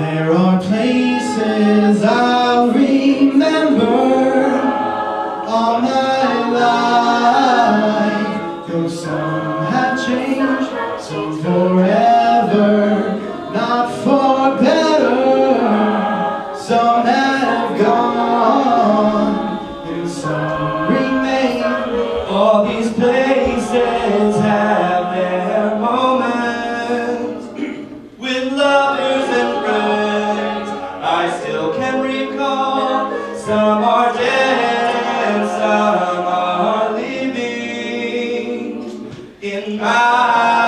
There are places I'll remember all my life. Though some have changed, some forever Not for better. Some have gone, and some remain All these places Some are dead and some are living in my